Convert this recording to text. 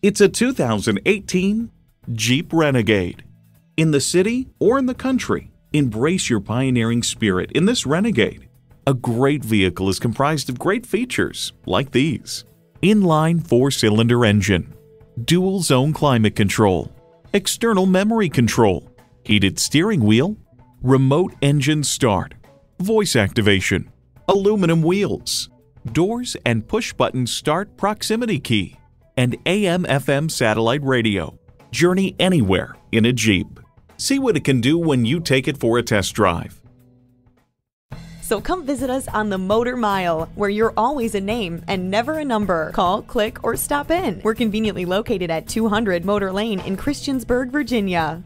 It's a 2018 Jeep Renegade. In the city or in the country, embrace your pioneering spirit in this Renegade. A great vehicle is comprised of great features like these inline four cylinder engine, dual zone climate control, external memory control, heated steering wheel, remote engine start, voice activation, aluminum wheels, doors and push button start proximity key, and AM FM satellite radio. Journey anywhere in a Jeep. See what it can do when you take it for a test drive. So come visit us on the Motor Mile, where you're always a name and never a number. Call, click, or stop in. We're conveniently located at 200 Motor Lane in Christiansburg, Virginia.